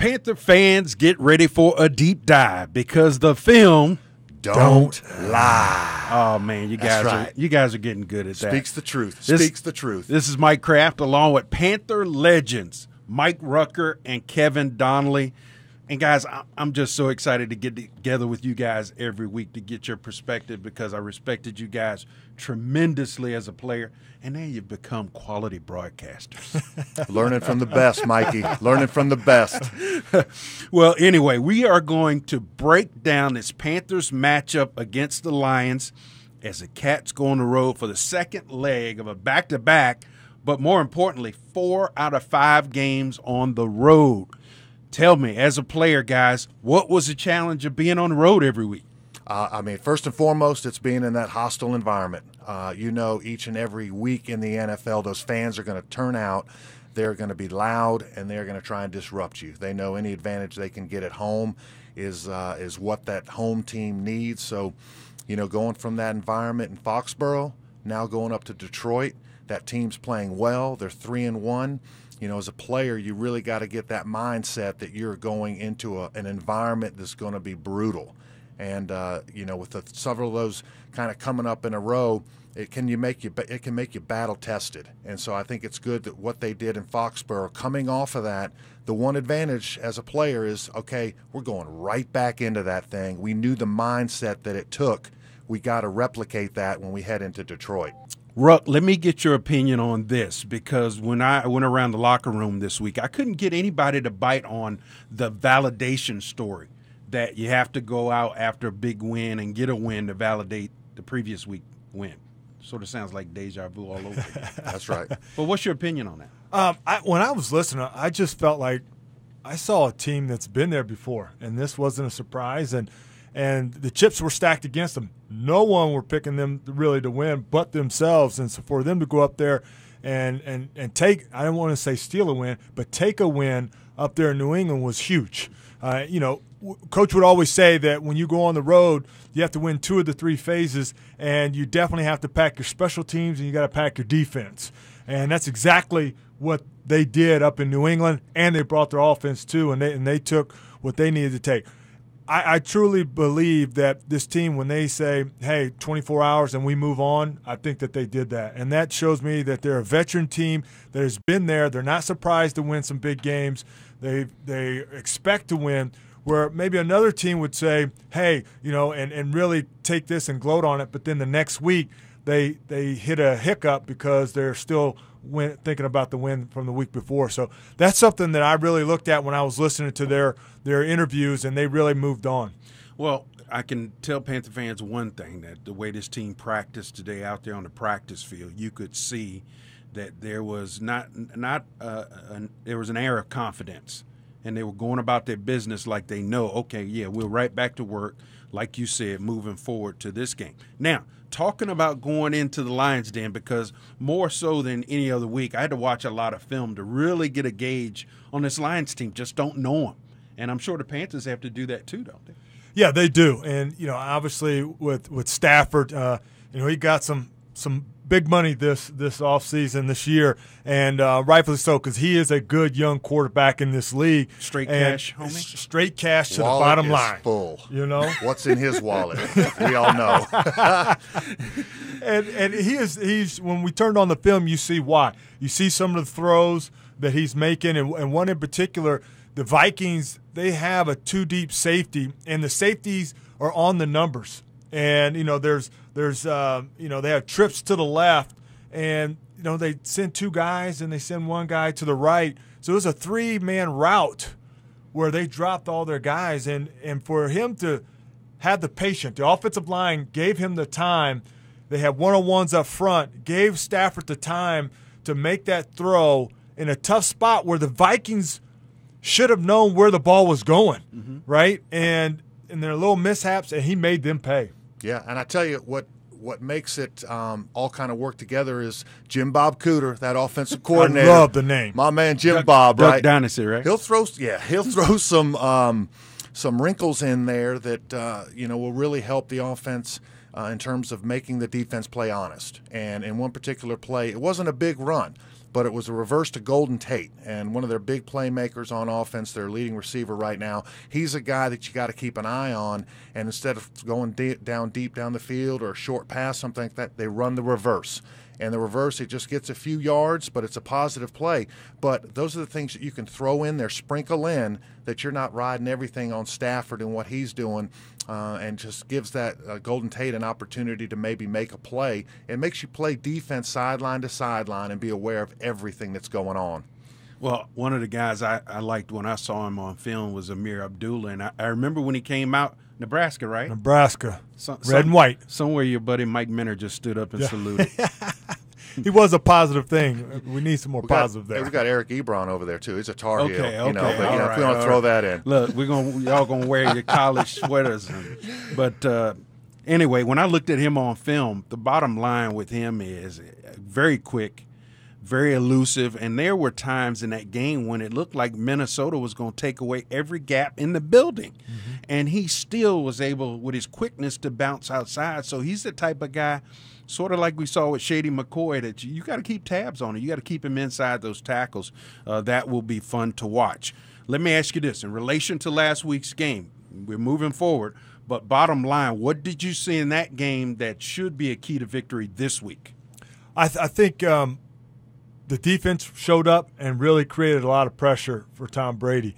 Panther fans, get ready for a deep dive because the film don't, lie. Oh man, you guys right. are you guys are getting good at that. Speaks the truth. This- Speaks the truth. This is Mike Craft along with Panther legends Mike Rucker and Kevin Donnalley. And guys, I'm just so excited to get together with you guys every week to get your perspective because I respected you guys tremendously as a player, and now you've become quality broadcasters. Learning from the best, Mikey. Learning from the best. Well, anyway, we are going to break down this Panthers matchup against the Lions as the Cats go on the road for the second leg of a back to back, but more importantly, four out of five games on the road. Tell me, as a player, guys, what was the challenge of being on the road every week? Uh, I mean, first and foremost, it's being in that hostile environment. Uh, you know, each and every week in the NFL, those fans are going to turn out. They're going to be loud, and they're going to try and disrupt you. They know any advantage they can get at home is uh, is what that home team needs. So, you know, going from that environment in Foxborough, now going up to Detroit, that team's playing well. They're three and one. You know, as a player, you really got to get that mindset that you're going into a, an environment that's going to be brutal and uh, you know with the, several of those kind of coming up in a row it can you make you it can make you battle tested and so i think it's good that what they did in foxborough coming off of that the one advantage as a player is okay we're going right back into that thing we knew the mindset that it took we got to replicate that when we head into detroit Ruck, let me get your opinion on this because when I went around the locker room this week, I couldn't get anybody to bite on the validation story that you have to go out after a big win and get a win to validate the previous week win. Sort of sounds like deja vu all over. again. that's right but what's your opinion on that? Um, I, when I was listening, I just felt like I saw a team that's been there before, and this wasn't a surprise. And and the chips were stacked against them. No one were picking them really to win, but themselves. And so for them to go up there and and and take, I don't want to say steal a win, but take a win up there in New England was huge. Uh, you know, coach would always say that when you go on the road, you have to win two of the three phases, and you definitely have to pack your special teams and you got to pack your defense. And that's exactly what they did up in New England, and they brought their offense too, and they and they took what they needed to take. I, I truly believe that this team, when they say, "Hey, 24 hours and we move on," I think that they did that, and that shows me that they're a veteran team that has been there. They're not surprised to win some big games. They they expect to win. Where maybe another team would say, "Hey, you know," and, and really take this and gloat on it, but then the next week they they hit a hiccup because they're still win, thinking about the win from the week before. So that's something that I really looked at when I was listening to their their interviews, and they really moved on. Well, I can tell Panther fans one thing that the way this team practiced today out there on the practice field, you could see that there was not not uh, an, there was an air of confidence, and they were going about their business like they know. Okay, yeah, we're right back to work, like you said, moving forward to this game. Now, talking about going into the Lions Den, because more so than any other week, I had to watch a lot of film to really get a gauge on this Lions team. Just don't know them, and I'm sure the Panthers have to do that too, don't they? Yeah, they do, and you know, obviously with with Stafford, uh, you know, he got some some big money this this offseason this year, and uh, rightfully so because he is a good young quarterback in this league. Straight And cash, homie? Straight cash to Wallet the bottom is line. full You know, what's in his wallet we all know and and he is he's when we turned on the film, you see why. You see some of the throws that he's making, and, and one in particular, the Vikings they have a two deep safety, and the safeties are on the numbers. And you know, there's there's uh, you know they have trips to the left, and you know they send two guys and they send one guy to the right. So it was a three man route where they dropped all their guys, and and for him to have the patience. The offensive line gave him the time. They had one on ones up front, gave Stafford the time to make that throw in a tough spot where the Vikings should have known where the ball was going, right? And and their little mishaps, and he made them pay. Yeah, and I tell you what what makes it um, all kind of work together is Jim Bob Cooter, that offensive coordinator. I love the name. My man Jim Bob, Duck right? Dynasty, right? He'll throw yeah, he'll throw some um, some wrinkles in there that uh, you know will really help the offense uh, in terms of making the defense play honest. And in one particular play, it wasn't a big run, but it was a reverse to Golden Tate, and one of their big playmakers on offense, their leading receiver right now. He's a guy that you got to keep an eye on, and instead of going down deep down the field or a short pass, something like that, they run the reverse. And the reverse, it just gets a few yards, but it's a positive play. But those are the things that you can throw in there, sprinkle in, that you're not riding everything on Stafford and what he's doing, uh, and just gives that uh, Golden Tate an opportunity to maybe make a play. It makes you play defense sideline to sideline and be aware of everything that's going on. Well, one of the guys I, I liked when I saw him on film was Ameer Abdullah, and I, I remember when he came out, Nebraska, right? Nebraska, Some- red some- and white. Somewhere your buddy Mike Minter just stood up and saluted. He was a positive thing. We need some more We got- positive hey, there. we got Eric Ebron over there too. He's a Tar Heel, Okay, you know. okay, But you know, right, if we want to throw right. that in, Look, we're gonna y'all gonna wear your college sweaters, and, but uh, anyway, when I looked at him on film, the bottom line with him is uh, very quick, very elusive, and there were times in that game when it looked like Minnesota was going to take away every gap in the building, and he still was able, with his quickness, to bounce outside. So he's the type of guy. Sort of like we saw with Shady McCoy, that you, you got to keep tabs on him. You got to keep him inside those tackles. Uh, that will be fun to watch. Let me ask you this in relation to last week's game, we're moving forward, but bottom line, what did you see in that game that should be a key to victory this week? I, th- I think um, the defense showed up and really created a lot of pressure for Tom Brady.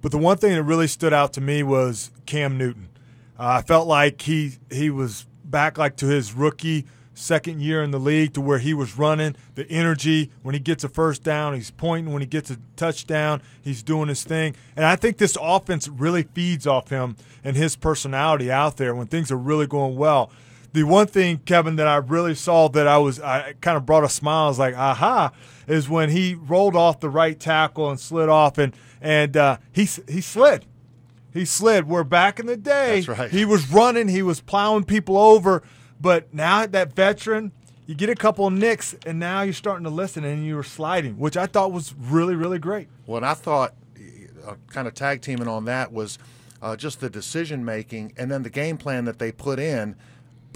But the one thing that really stood out to me was Cam Newton. Uh, I felt like he he was back like to his rookie second year in the league to where he was running the energy when he gets a first down he's pointing when he gets a touchdown he's doing his thing and i think this offense really feeds off him and his personality out there when things are really going well the one thing, Kevin, that I really saw that I was, I kind of brought a smile. I was like, aha, is when he rolled off the right tackle and slid off, and and uh, he he slid, he slid. Where back in the day, right. he was running, he was plowing people over, but now that veteran. You get a couple of nicks, and now you're starting to listen, and you were sliding, which I thought was really, really great. What I thought, uh, kind of tag teaming on that, was uh, just the decision making and then the game plan that they put in.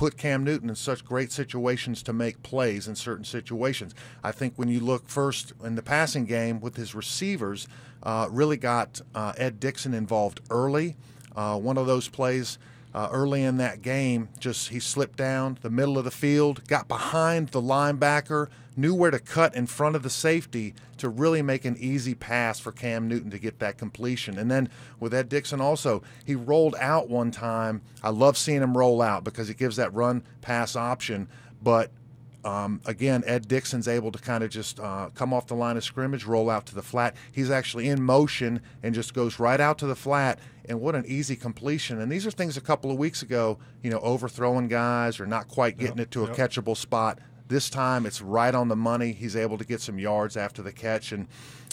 Put Cam Newton in such great situations to make plays in certain situations. I think when you look first in the passing game with his receivers, uh, really got uh, Ed Dickson involved early. Uh, one of those plays uh, early in that game, just he slipped down the middle of the field, got behind the linebacker, knew where to cut in front of the safety to really make an easy pass for Cam Newton to get that completion. And then with Ed Dickson also, he rolled out one time. I love seeing him roll out because it gives that run pass option. But um, again, Ed Dickson's able to kind of just uh, come off the line of scrimmage, roll out to the flat. He's actually in motion and just goes right out to the flat. And what an easy completion! And these are things a couple of weeks ago, you know, overthrowing guys or not quite getting it to a catchable spot. This time it's right on the money. He's able to get some yards after the catch, and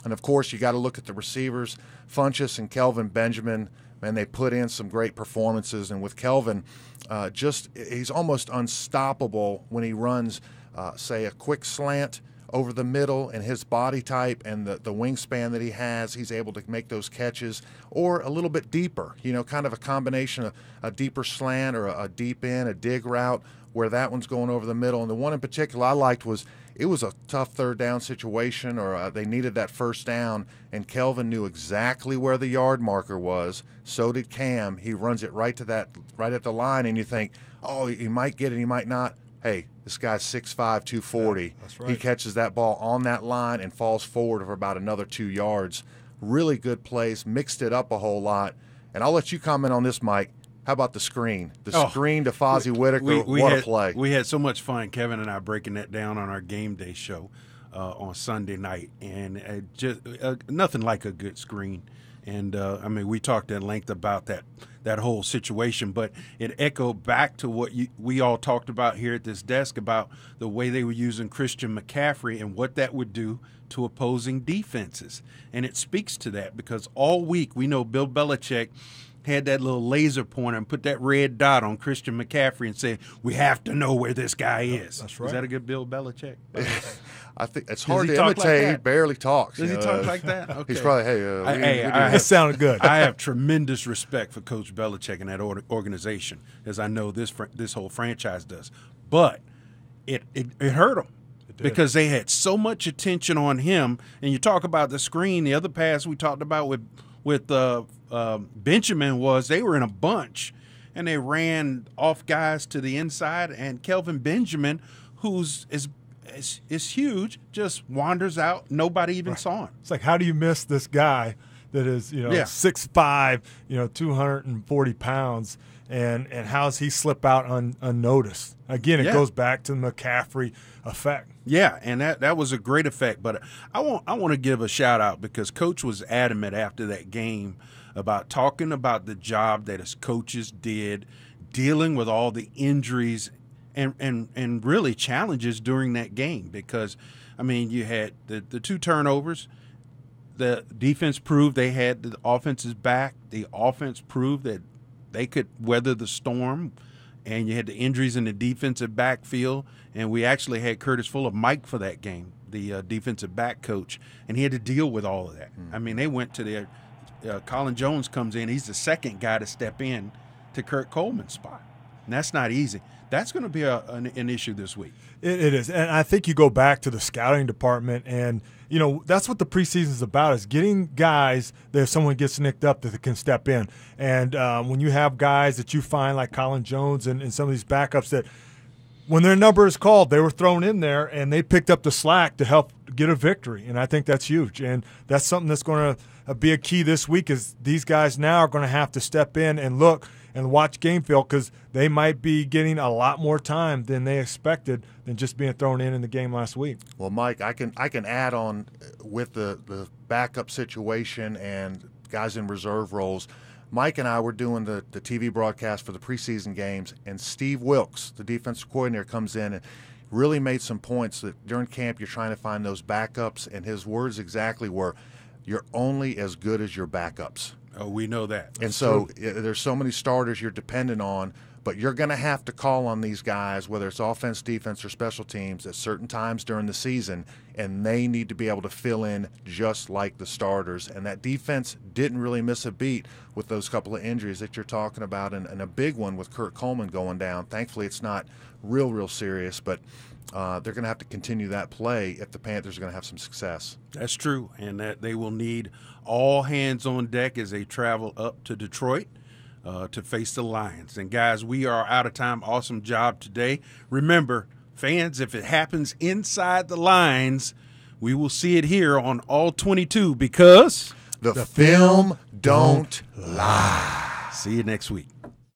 and of course you got to look at the receivers, Funchess and Kelvin Benjamin. Man, they put in some great performances, and with Kelvin, uh, just he's almost unstoppable when he runs, uh, say, a quick slant over the middle and his body type and the, the wingspan that he has, he's able to make those catches or a little bit deeper, you know, kind of a combination of a deeper slant or a, a deep in, a dig route where that one's going over the middle. And the one in particular I liked was it was a tough third down situation or uh, they needed that first down and Kelvin knew exactly where the yard marker was. So did Cam. He runs it right to that, right at the line and you think, oh, he might get it, he might not. Hey, this guy's 6'5", 240. that's right. He catches that ball on that line and falls forward for about another two yards. Really good plays, mixed it up a whole lot. And I'll let you comment on this, Mike. How about the screen? The Oh, screen to Fozzy Whittaker. what had, a play. We had so much fun, Kevin and I, breaking that down on our game day show uh, on Sunday night, and just uh, nothing like a good screen. And uh, I mean, we talked at length about that that whole situation, but it echoed back to what you, we all talked about here at this desk about the way they were using Christian McCaffrey and what that would do to opposing defenses. And it speaks to that because all week we know Bill Belichick had that little laser pointer and put that red dot on Christian McCaffrey and said, "We have to know where this guy is." that's right. Is that a good Bill Belichick? I think it's hard to talk like imitate. he barely talks. Does he know. talk like that? Okay. He's probably hey. Uh, I- we- hey, we do I- It sounded good. I have tremendous respect for Coach Belichick and that or- organization, as I know this fr- this whole franchise does. But it, it it hurt him. because they had so much attention on him. And you talk about the screen. The other pass we talked about with with uh, uh, Benjamin was they were in a bunch and they ran off guys to the inside, and Kelvin Benjamin, who's is is, is huge, just wanders out. Nobody even right. saw him. It's like how do you miss this guy that is you know yeah. six five, you know two hundred and forty pounds, and and how's he slip out un, unnoticed? Again, it yeah. goes back to the McCaffrey effect. Yeah, and that that was a great effect. But I want I want to give a shout out because Coach was adamant after that game about talking about the job that his coaches did, dealing with all the injuries and and and really challenges during that game. Because I mean you had the the two turnovers. The defense proved they had the offense's back. The offense proved that they could weather the storm and you had the injuries in the defensive backfield. And we actually had Curtis Fuller Mike for that game the uh, defensive back coach and he had to deal with all of that. Mm-hmm. I mean they went to their uh, Colin Jones comes in he's the second guy to step in to Kurt Coleman's spot and that's not easy that's going to be a, an, an, issue this week. It, it is, and I think you go back to the scouting department, and you know that's what the preseason is about: is getting guys that if someone gets nicked up that can step in. And um, when you have guys that you find like Colin Jones and, and some of these backups that when their number is called, they were thrown in there and they picked up the slack to help get a victory. And I think that's huge. And that's something that's going to uh, be a key this week is these guys now are going to have to step in and look – and watch game film because they might be getting a lot more time than they expected than just being thrown in in the game last week. Well, Mike, I can I can add on with the the backup situation and guys in reserve roles. Mike and I were doing the, the TV broadcast for the preseason games, and Steve Wilks, the defensive coordinator, comes in and really made some points that during camp you're trying to find those backups, and his words exactly were, "You're only as good as your backups." Oh, we know that. That's and so true. Eh, there's so many starters you're dependent on, but you're going to have to call on these guys, whether it's offense, defense, or special teams, at certain times during the season, and they need to be able to fill in just like the starters. And that defense didn't really miss a beat with those couple of injuries that you're talking about, and, and a big one with Kurt Coleman going down. Thankfully, it's not real, real serious, but uh, they're going to have to continue that play if the Panthers are going to have some success. That's true, and that they will need all hands on deck as they travel up to Detroit. Uh, to face the Lions. And guys, we are out of time. Awesome job today. Remember, fans, if it happens inside the lines, we will see it here on All 22 because the, the film don't lie. See you next week.